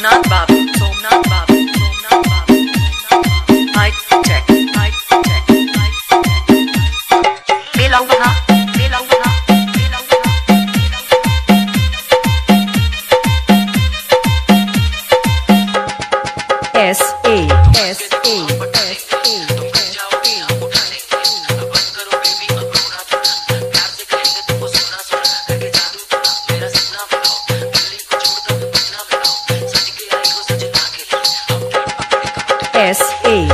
Somnath babu Somnath babu Somnath babu height check height check Belauha Belauha Belauha S A S A S A S A.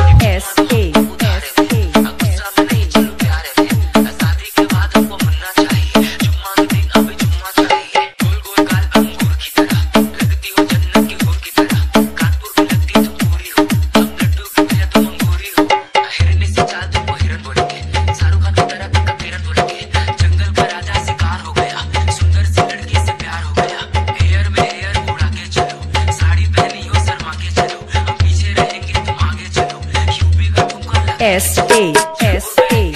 S A S A